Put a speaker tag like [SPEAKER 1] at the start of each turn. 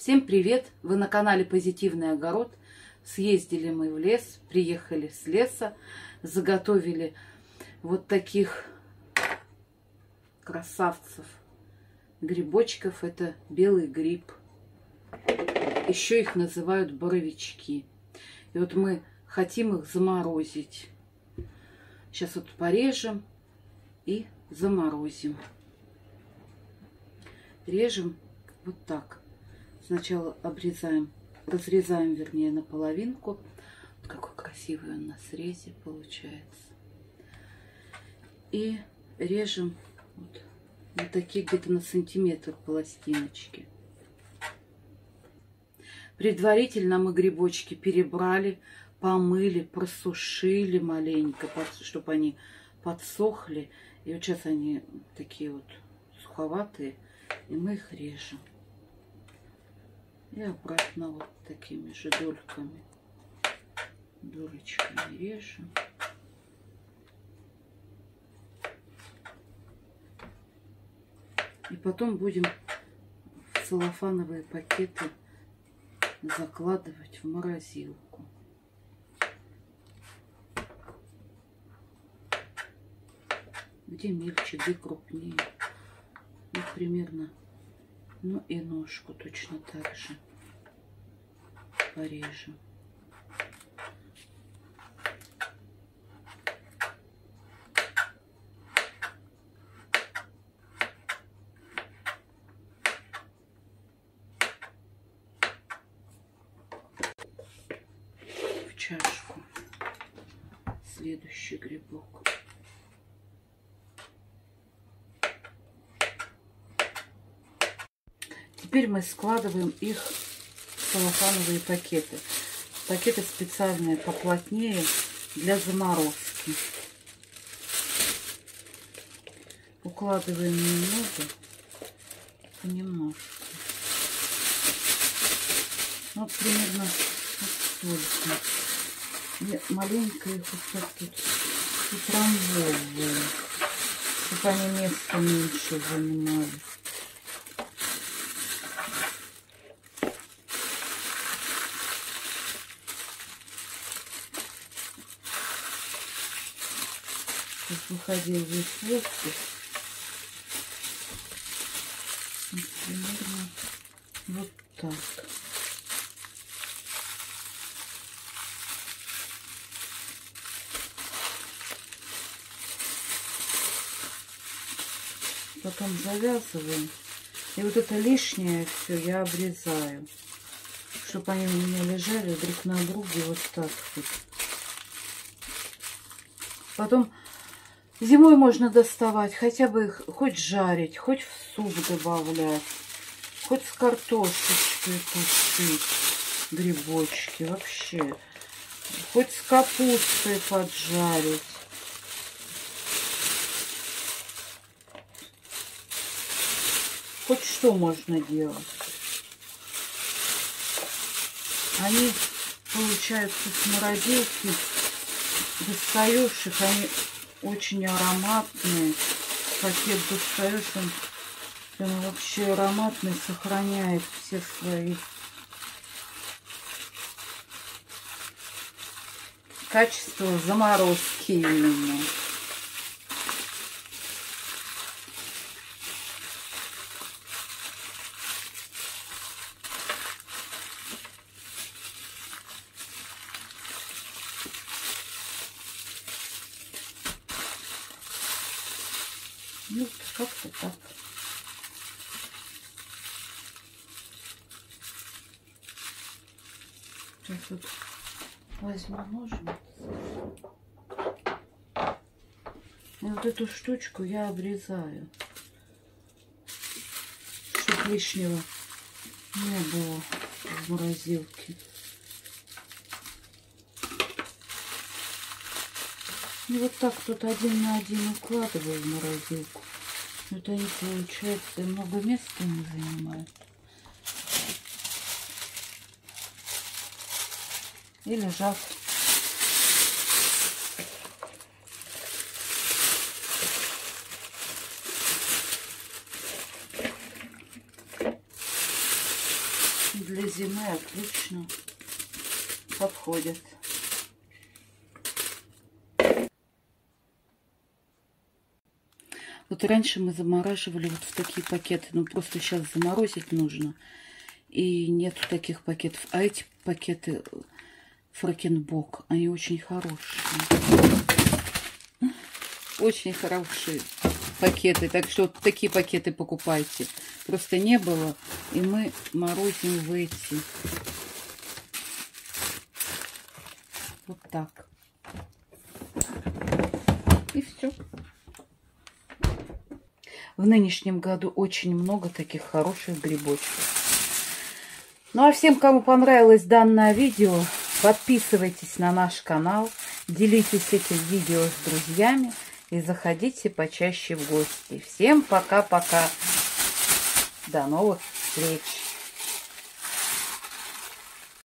[SPEAKER 1] Всем привет! Вы на канале Позитивный огород. Съездили мы в лес, приехали с леса, заготовили вот таких красавцев грибочков. Это белый гриб. Еще их называют боровички. И вот мы хотим их заморозить. Сейчас вот порежем и заморозим. Режем вот так. Сначала обрезаем, разрезаем, вернее, на половинку. Вот какой красивый он на срезе получается. И режем вот, вот такие где-то на сантиметр пластиночки. Предварительно мы грибочки перебрали, помыли, просушили маленько, чтобы они подсохли. И вот сейчас они такие вот суховатые, и мы их режем. И обратно вот такими же дольками, долечками режем. И потом будем в целлофановые пакеты закладывать в морозилку. Где мельче, где крупнее. Ну, примерно, ну и ножку точно так же порежем. чашку. Следующий грибок. Теперь мы складываем их в целлофановые пакеты. Пакеты специальные, поплотнее, для заморозки. Укладываем немного, понемножку. Вот примерно столько. Я маленько их вот так тут утрамбовываю, чтобы они место меньше занимали. Выходил весь воздух. Примерно вот так. потом завязываем. И вот это лишнее все я обрезаю, чтобы они у меня лежали друг на друге вот так вот. Потом зимой можно доставать, хотя бы их хоть жарить, хоть в суп добавлять, хоть с картошечкой тушить грибочки вообще, хоть с капустой поджарить. хоть что можно делать. Они, получаются, с морозилки достаешь их, они очень ароматные. Пакет достаешь, он прям вообще ароматный, сохраняет все свои качества заморозки именно. Ну, как-то так. Сейчас вот возьму ножницы. И вот эту штучку я обрезаю, чтобы лишнего не было в морозилке. И вот так тут один на один укладываю в морозилку. Вот они, получается, много места не занимают. И лежат. для зимы отлично подходят. Вот раньше мы замораживали вот в такие пакеты, ну просто сейчас заморозить нужно. И нету таких пакетов. А эти пакеты Фракенбок, они очень хорошие. Очень хорошие пакеты. Так что вот такие пакеты покупайте. Просто не было. И мы морозим в эти. Вот так. И все. В нынешнем году очень много таких хороших грибочков. Ну а всем, кому понравилось данное видео, подписывайтесь на наш канал, делитесь этим видео с друзьями и заходите почаще в гости. Всем пока-пока. До новых встреч.